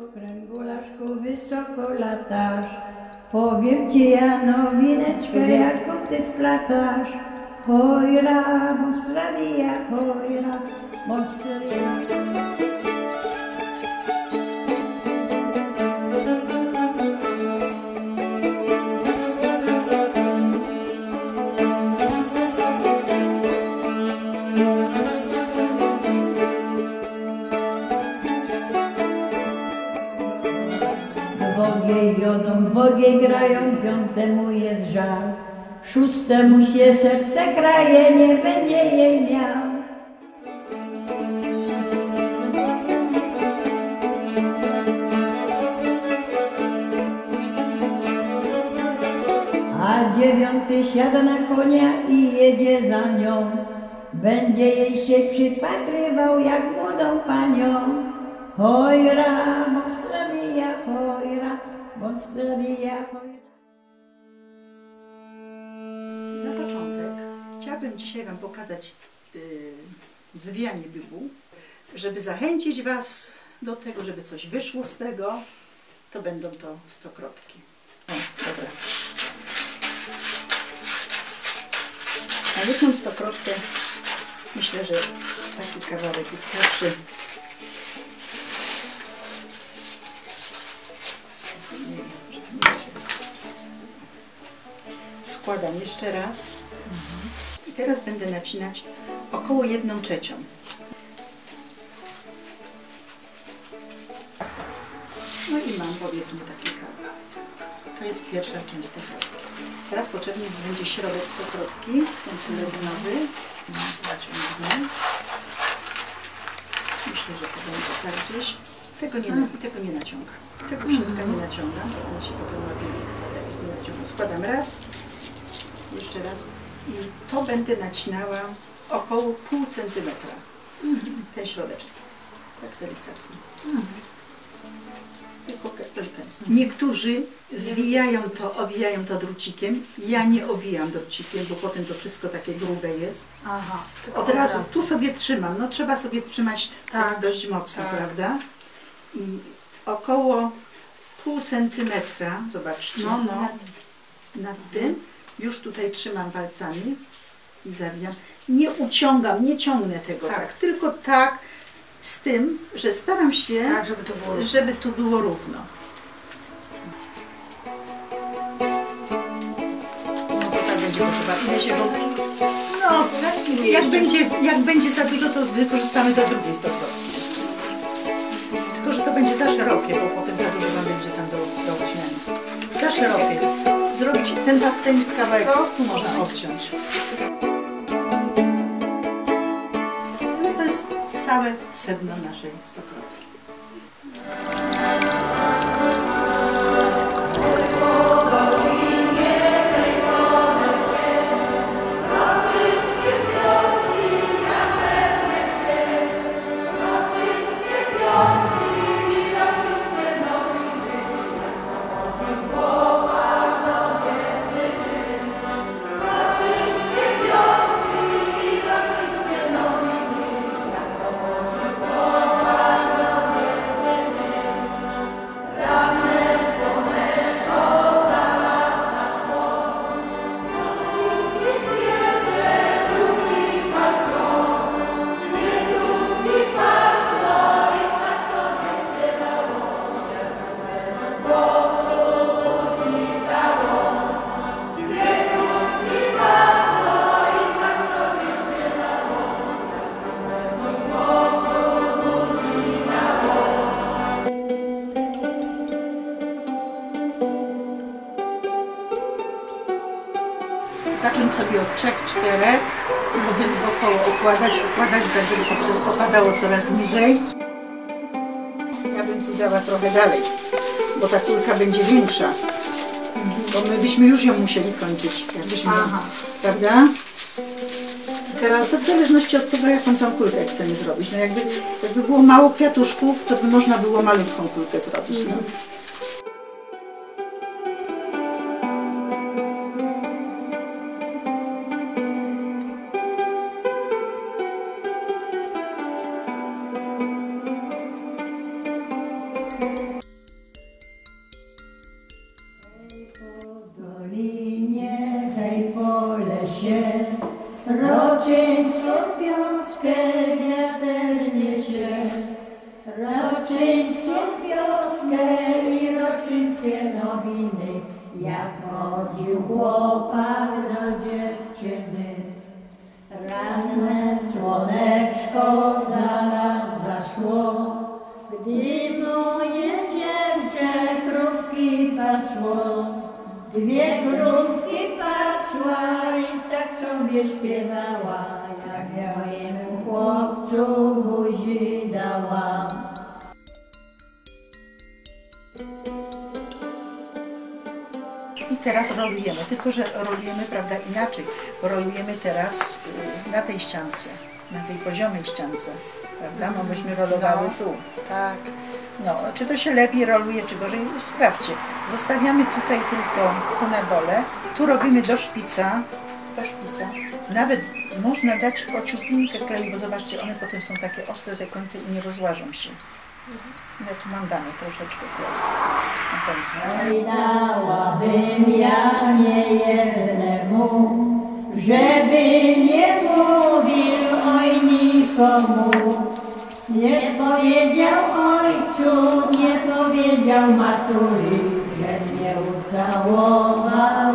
Ptaszku, kręgulaszku, wysoko latasz. Powiem ci ja nowineczkę, jaką ty splatasz. Hojra, Monstrawija, hojra. Dwogiej grają, piątemu jest żal. Szóstemu się serce kraje, nie będzie jej miał. A dziewiąty siada na konia i jedzie za nią. Będzie jej się przypatrywał jak młodą panią. Hojra, monstrawija, hojra, monstrawija, Na początek chciałabym dzisiaj Wam pokazać yy, zwijanie biegu, żeby zachęcić Was do tego, żeby coś wyszło z tego, to będą to stokrotki. O, dobra. Na jedną stokrotkę myślę, że taki kawałek wystarczy. Nie składam jeszcze raz i teraz będę nacinać około jedną trzecią. No i mam powiedzmy taki kawałek. To jest pierwsza część stokrotki. Teraz potrzebny będzie środek stokrotki, ten sylenowy. Naciągnę. Myślę, że to będzie tak gdzieś. Tego nie, na- tego nie naciągam. Tego środka nie naciągam, bo on się potem ładuje. Jak nie naciągam. Składam raz, jeszcze raz i to będę nacinała około pół centymetra. Ten środeczek. Tak delikatnie. Tylko. Niektórzy zwijają to, owijają to drucikiem. Ja nie owijam drucikiem, bo potem to wszystko takie grube jest. Aha. Od razu tu sobie trzymam. No trzeba sobie trzymać tak, Tak, dość mocno, tak. prawda? I około pół centymetra, zobaczcie, No, no. nad tym, już tutaj trzymam palcami i zawijam. Nie uciągam, nie ciągnę tego tak, Tak. tylko tak z tym, że staram się, Tak, żeby to było. żeby tu było równo. No to tak będzie potrzeba. Ile się. No, jak będzie, jak będzie za dużo, to wykorzystamy do drugiej stokrotki. Tylko, że to będzie za szerokie, bo potem za dużo wam będzie tam do, do. Za szerokie. Ten, pas- ten kawałek, tu można obciąć. To jest całe sedno naszej stokrotki. Sobie od trzech, czterech, potem wokoło układać, układać tak, żeby to popadało coraz niżej. Ja bym tu dała trochę dalej, bo ta kulka będzie większa. Bo my byśmy już ją musieli kończyć, jakbyśmy, Aha. prawda? Teraz To w zależności od tego, jaką tą kulkę chcemy zrobić. No jakby, jakby było mało kwiatuszków, to by można było malutką kulkę zrobić. No. Dwie krówki pasła i tak sobie śpiewała, jak swojemu chłopcu buzi dała. I teraz rolujemy, tylko że rolujemy, prawda, inaczej. Rolujemy teraz y, na tej ściance, na tej poziomej ściance, prawda, bo myśmy rolowały tu. Tak. No, czy to się lepiej roluje, czy gorzej, sprawdźcie. Zostawiamy tutaj tylko tu na dole, tu robimy do szpica, do szpica. Nawet można dać ociupinkę kleju, bo zobaczcie, one potem są takie ostre te końce i nie rozłażą się. Ja tu mam dane troszeczkę kleju dałabym ja nie jednemu, żeby nie mówił oj nikomu. Nie powiedział ojcu, nie powiedział matuli, że mnie ucałował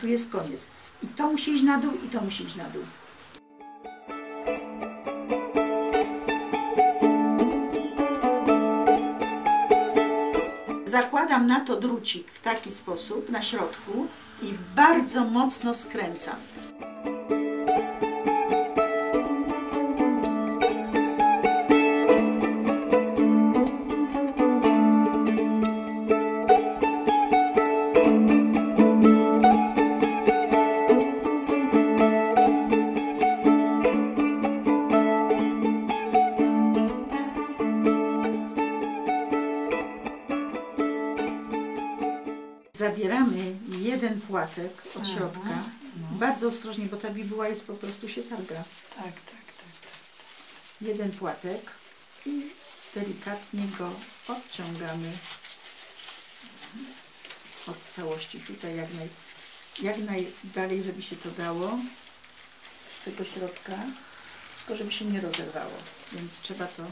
tu jest koniec. I to musi iść na dół, i to musi iść na dół. Zakładam na to drucik w taki sposób, na środku i bardzo mocno skręcam. Płatek od środka. Bardzo ostrożnie, bo ta bibuła jest po prostu się targa. Tak, tak, tak. Jeden płatek i delikatnie go odciągamy od całości. Tutaj jak, naj, jak najdalej, żeby się to dało z tego środka, tylko żeby się nie rozerwało. Więc trzeba to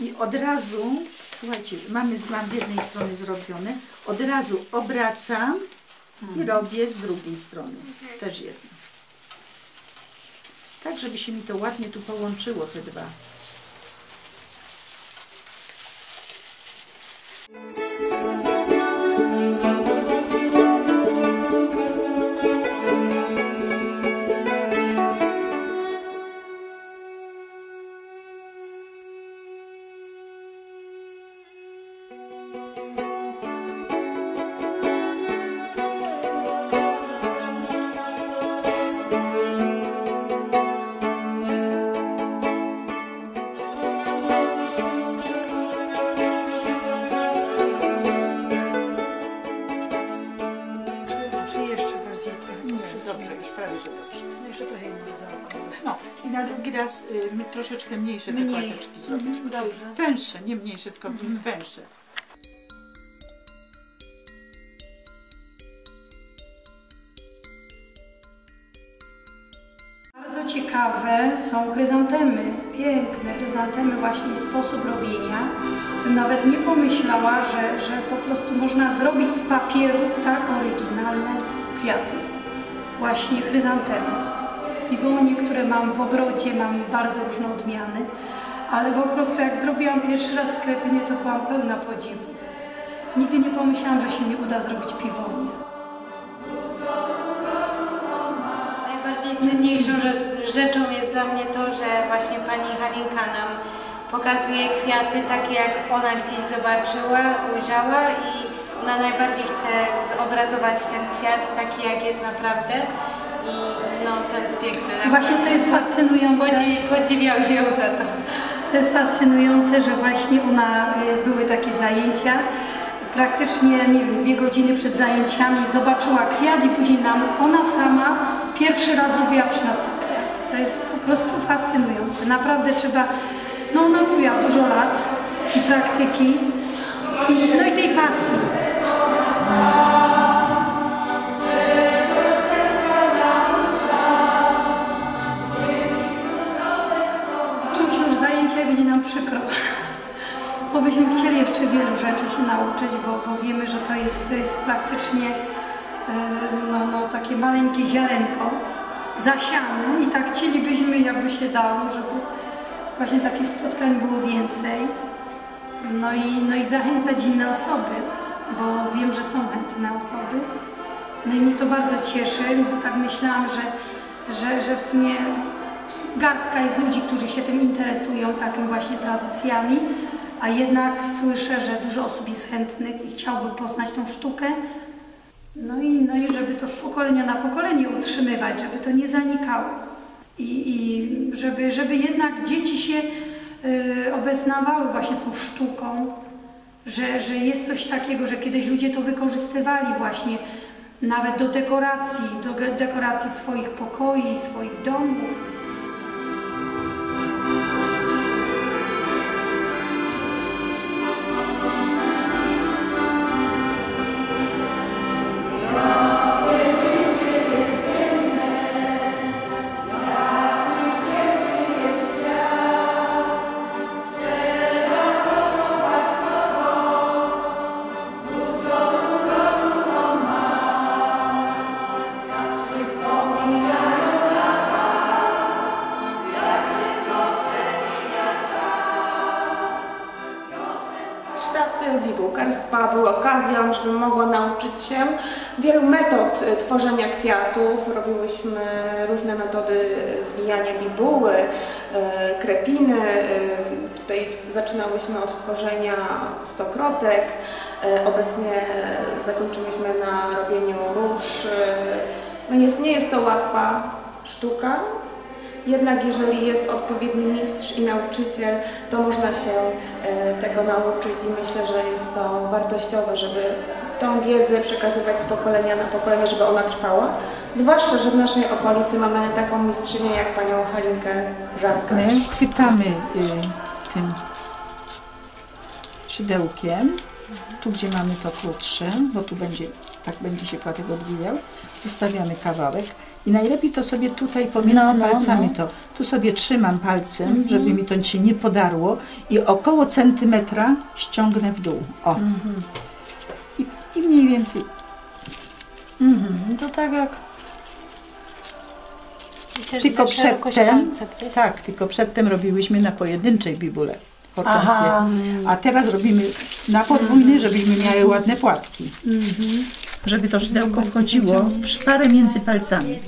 i od razu, słuchajcie, mamy, mam z jednej strony zrobione, od razu obracam i robię z drugiej strony. Też jedno. Tak, żeby się mi to ładnie tu połączyło, te dwa. Na drugi raz y, my troszeczkę mniejsze te Mniej. zrobić. Mhm, dobrze. Węższe, nie mniejsze, tylko węższe. Bardzo ciekawe są chryzantemy, piękne chryzantemy, właśnie sposób robienia. Bym nawet nie pomyślała, że, że po prostu można zrobić z papieru tak oryginalne kwiaty. Właśnie chryzantemy. Pigonie, które mam w ogrodzie, mam bardzo różne odmiany, ale po prostu jak zrobiłam pierwszy raz sklepienie, to byłam pełna podziwu. Nigdy nie pomyślałam, że się mi uda zrobić piwonie. Najbardziej cenniejszą rzecz- rzeczą jest dla mnie to, że właśnie pani Halinka nam pokazuje kwiaty takie, jak ona gdzieś zobaczyła, ujrzała i ona najbardziej chce zobrazować ten kwiat taki, jak jest naprawdę. I no to jest piękne. Właśnie to jest fascynujące. Podzi- Podziwiam ją za to. To jest fascynujące, że właśnie ona, y, były takie zajęcia. Praktycznie, nie wiem, dwie godziny przed zajęciami zobaczyła kwiat i później nam ona sama pierwszy raz robiła przy nas ten kwiat. To jest po prostu fascynujące. Naprawdę trzeba, no ona mówiła dużo lat i praktyki, i, no i tej pasji. Byśmy chcieli jeszcze wielu rzeczy się nauczyć, bo, bo wiemy, że to jest, to jest praktycznie no, no, takie maleńkie ziarenko zasiane i tak chcielibyśmy, jakby się dało, żeby właśnie takich spotkań było więcej. No i, no i zachęcać inne osoby, bo wiem, że są chętne osoby. No i mnie to bardzo cieszy, bo tak myślałam, że, że, że w sumie garstka jest ludzi, którzy się tym interesują, takim właśnie tradycjami, a jednak słyszę, że dużo osób jest chętnych i chciałby poznać tą sztukę. No i, no i żeby to z pokolenia na pokolenie utrzymywać, żeby to nie zanikało. I, i żeby, żeby jednak dzieci się y, obeznawały właśnie z tą sztuką, że, że jest coś takiego, że kiedyś ludzie to wykorzystywali właśnie nawet do dekoracji, do dekoracji swoich pokoi, swoich domów. Okazją, żebym mogła nauczyć się wielu metod e, tworzenia kwiatów. Robiłyśmy różne metody zwijania bibuły, e, krepiny. e, Tutaj zaczynałyśmy od tworzenia stokrotek. Obecnie zakończyłyśmy na robieniu róż. No jest, nie jest to łatwa sztuka, jednak jeżeli jest odpowiedni mistrz i nauczyciel, to można się e, tego nauczyć i myślę, że jest to wartościowe, żeby tą wiedzę przekazywać z pokolenia na pokolenie, żeby ona trwała. Zwłaszcza, że w naszej okolicy mamy taką mistrzynię jak panią Halinkę Wrzaska. My chwytamy y, tym szydełkiem, tu gdzie mamy to krótsze, bo tu będzie, tak będzie się płatek odbijał, zostawiamy kawałek i najlepiej to sobie tutaj pomiędzy No, no, palcami no. to, tu sobie trzymam palcem, żeby mi to się nie podarło i około centymetra ściągnę w dół, o. I, I mniej więcej Mhm. To tak jak Tylko przedtem, tak, tylko przedtem robiłyśmy na pojedynczej bibule hortensję. A teraz robimy na podwójny, żebyśmy miały ładne płatki. Żeby to szydełko wchodziło w szparę między palcami.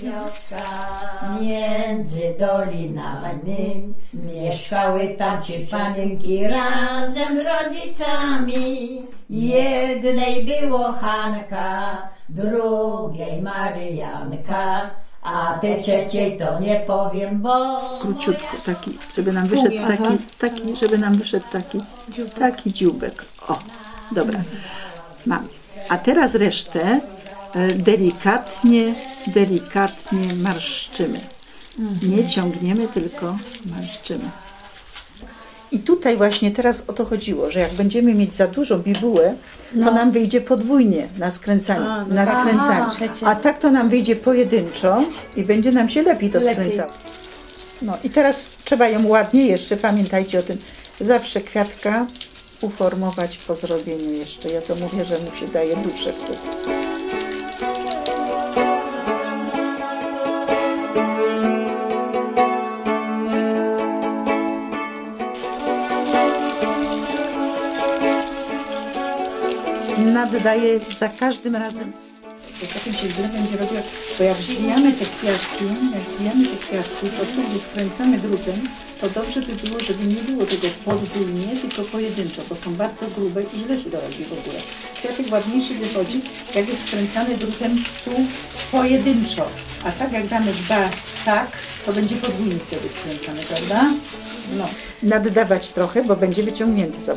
Między dolinami mieszkały tam trzy panienki razem z rodzicami. Jednej było Hanka, drugiej Maryjanka, a tej trzeciej to nie powiem, bo Króciutko taki, żeby nam wyszedł taki, taki, żeby nam wyszedł taki, taki dzióbek. O, dobra, mam. A teraz resztę e, delikatnie, delikatnie marszczymy. Nie ciągniemy, tylko marszczymy. I tutaj właśnie teraz o to chodziło, że jak będziemy mieć za dużo bibułę, to nam wyjdzie podwójnie na skręcaniu. na skręcaniu. A tak to nam wyjdzie pojedynczo i będzie nam się lepiej to skręcało. No i teraz trzeba ją ładnie jeszcze, pamiętajcie o tym, zawsze kwiatka uformować po zrobieniu jeszcze. Ja to mówię, że mu się daje duszę wtedy. Naddaję za każdym razem. Potem się źle będzie robiło, bo jak zwijamy te kwiatki, jak zwijamy te kwiatki, to tu, gdzie skręcamy drutem, to dobrze by było, żeby nie było tego podwójnie, tylko pojedynczo, bo są bardzo grube i źle się robi w ogóle. Kwiatek ładniejszy wychodzi, jak jest skręcany drutem tu pojedynczo. A tak jak damy dwa tak, to będzie podwójnie wtedy skręcany, prawda? No. Naddawać trochę, bo będzie wyciągnięty za